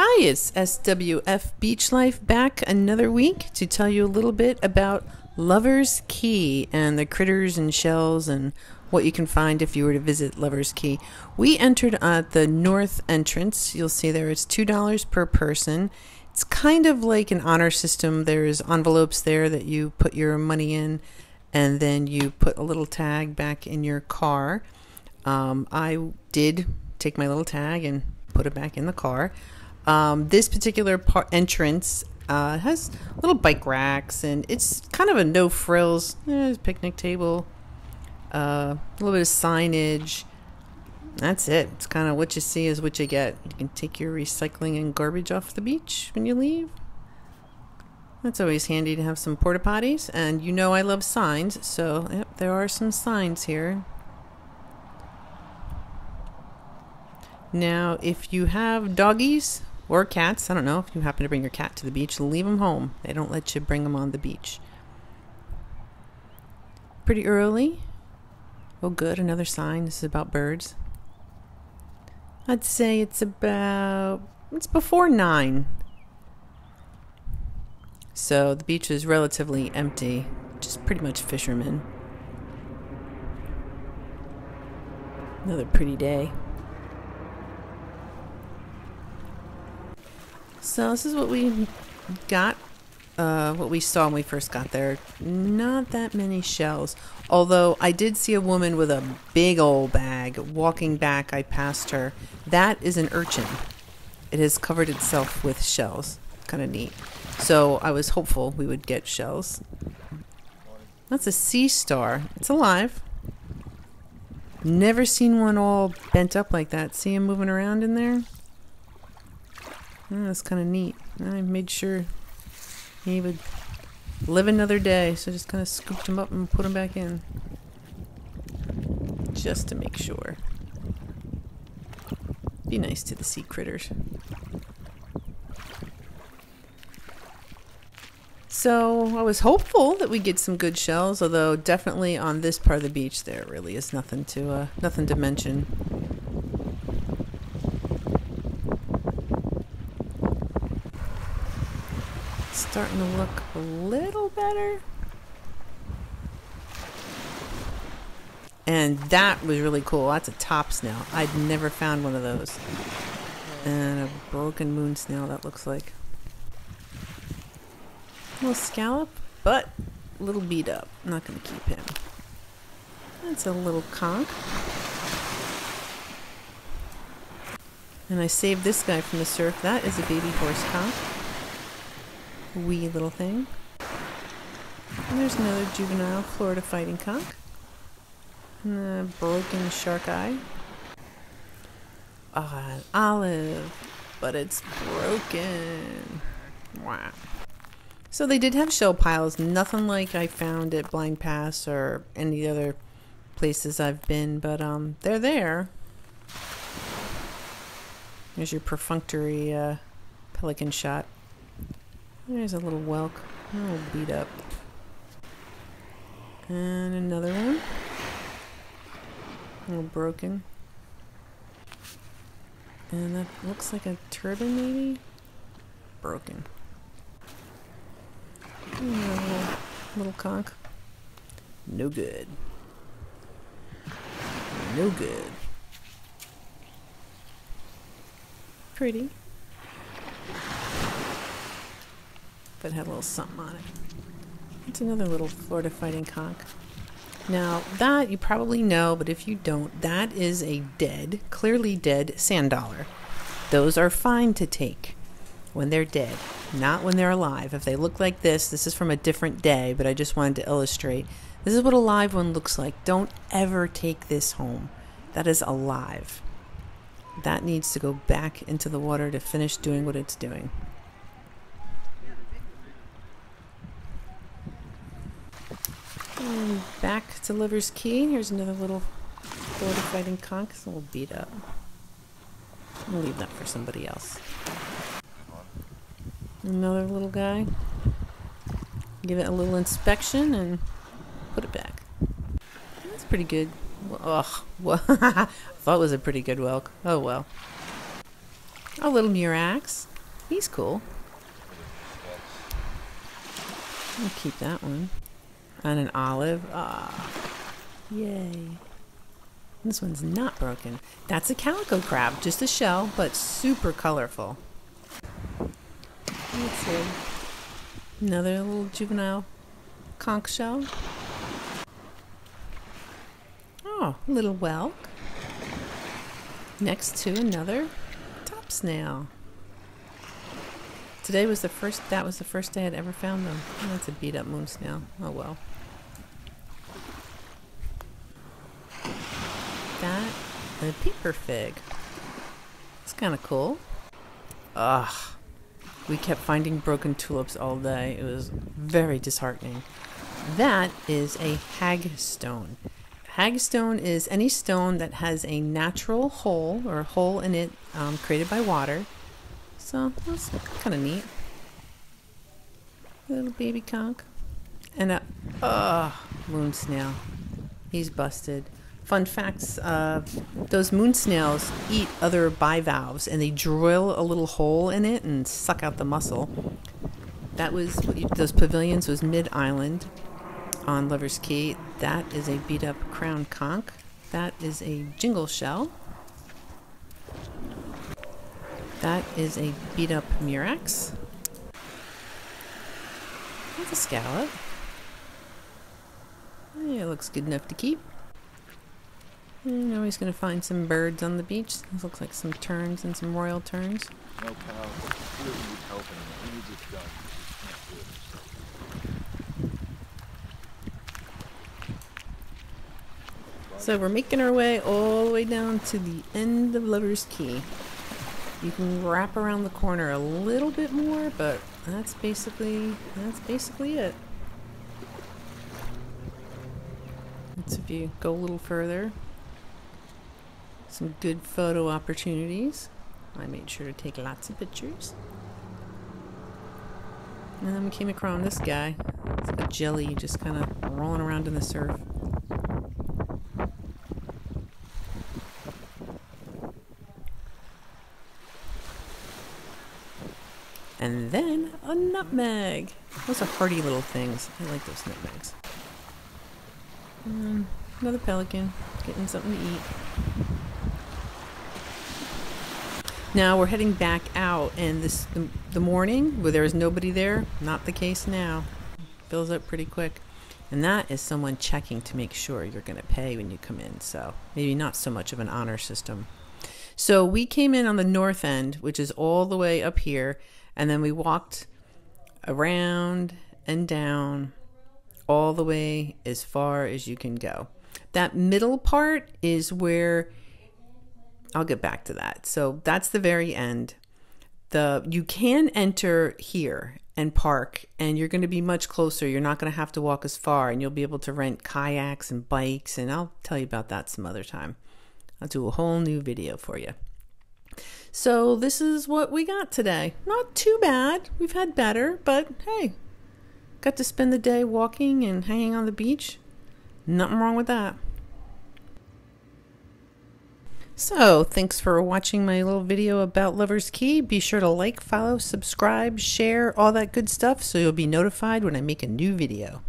Hi, it's SWF Beach Life back another week to tell you a little bit about Lover's Key and the critters and shells and what you can find if you were to visit Lover's Key. We entered at the north entrance. You'll see there it's $2 per person. It's kind of like an honor system. There's envelopes there that you put your money in, and then you put a little tag back in your car. Um, I did take my little tag and put it back in the car. Um, this particular par- entrance uh, has little bike racks, and it's kind of a no frills eh, picnic table, uh, a little bit of signage. That's it. It's kind of what you see is what you get. You can take your recycling and garbage off the beach when you leave. That's always handy to have some porta potties, and you know I love signs, so yep, there are some signs here. Now, if you have doggies or cats, I don't know if you happen to bring your cat to the beach, leave them home. They don't let you bring them on the beach. Pretty early. Oh, good, another sign. This is about birds. I'd say it's about it's before nine. So the beach is relatively empty, just pretty much fishermen. Another pretty day. So this is what we got, uh, what we saw when we first got there. Not that many shells. Although I did see a woman with a big old bag walking back. I passed her. That is an urchin. It has covered itself with shells. Kind of neat. So I was hopeful we would get shells. That's a sea star. It's alive. Never seen one all bent up like that. See him moving around in there? Oh, that's kind of neat. I made sure he would live another day, so just kind of scooped him up and put him back in. Just to make sure. Be nice to the sea critters. So I was hopeful that we'd get some good shells, although definitely on this part of the beach there really is nothing to uh, nothing to mention. Starting to look a little better. And that was really cool. That's a top snail. I'd never found one of those. And a broken moon snail, that looks like. A little scallop, but a little beat up. I'm not going to keep him. That's a little conch. And I saved this guy from the surf. That is a baby horse conch wee little thing. And there's another juvenile Florida fighting conch. And a broken shark eye. An olive, but it's broken. Wow. So they did have shell piles, nothing like I found at Blind Pass or any other places I've been, but um, they're there. There's your perfunctory uh, pelican shot. There's a little whelk. Little beat up. And another one. A little broken. And that looks like a turban, maybe? Broken. Little, little conch. No good. No good. Pretty. But had a little something on it. It's another little Florida fighting conch. Now, that you probably know, but if you don't, that is a dead, clearly dead sand dollar. Those are fine to take when they're dead, not when they're alive. If they look like this, this is from a different day, but I just wanted to illustrate. This is what a live one looks like. Don't ever take this home. That is alive. That needs to go back into the water to finish doing what it's doing. And back to Lover's Key. Here's another little Florida fighting conch. It's a little beat up. I'll leave that for somebody else. Another little guy. Give it a little inspection and put it back. That's pretty good. Ugh. I thought it was a pretty good whelk. Oh well. A little Murex. He's cool. I'll keep that one. And an olive. Ah, yay. This one's not broken. That's a calico crab, just a shell, but super colorful. Let's see. Another little juvenile conch shell. Oh, little whelk. Next to another top snail. Today was the first, that was the first day I'd ever found them. Oh, that's a beat up moon snail. Oh well. That, a paper fig. It's kind of cool. Ugh. We kept finding broken tulips all day. It was very disheartening. That is a hagstone. Hagstone is any stone that has a natural hole or a hole in it um, created by water. So that's kind of neat. Little baby conch. And a uh, moon snail. He's busted. Fun facts uh, those moon snails eat other bivalves and they drill a little hole in it and suck out the muscle. That was those pavilions was mid island on Lover's Key. That is a beat up crown conch. That is a jingle shell. That is a beat up murex. That's a scallop. Yeah, it looks good enough to keep. And now he's going to find some birds on the beach. This looks like some terns and some royal terns. No pal, really needs help and needs it done. So we're making our way all the way down to the end of Lover's Key. You can wrap around the corner a little bit more, but that's basically that's basically it. Let's if you go a little further. Some good photo opportunities. I made sure to take lots of pictures. And then we came across this guy. It's like a jelly just kind of rolling around in the surf. And then a nutmeg. Those are hardy little things. I like those nutmegs. And another pelican getting something to eat. Now we're heading back out, and this the, the morning where there is nobody there. Not the case now. Fills up pretty quick, and that is someone checking to make sure you're going to pay when you come in. So maybe not so much of an honor system. So we came in on the north end, which is all the way up here, and then we walked around and down all the way as far as you can go. That middle part is where I'll get back to that. So that's the very end. The you can enter here and park and you're going to be much closer. You're not going to have to walk as far and you'll be able to rent kayaks and bikes and I'll tell you about that some other time. I'll do a whole new video for you. So this is what we got today. Not too bad. We've had better, but hey, got to spend the day walking and hanging on the beach. Nothing wrong with that. So, thanks for watching my little video about Lover's Key. Be sure to like, follow, subscribe, share, all that good stuff so you'll be notified when I make a new video.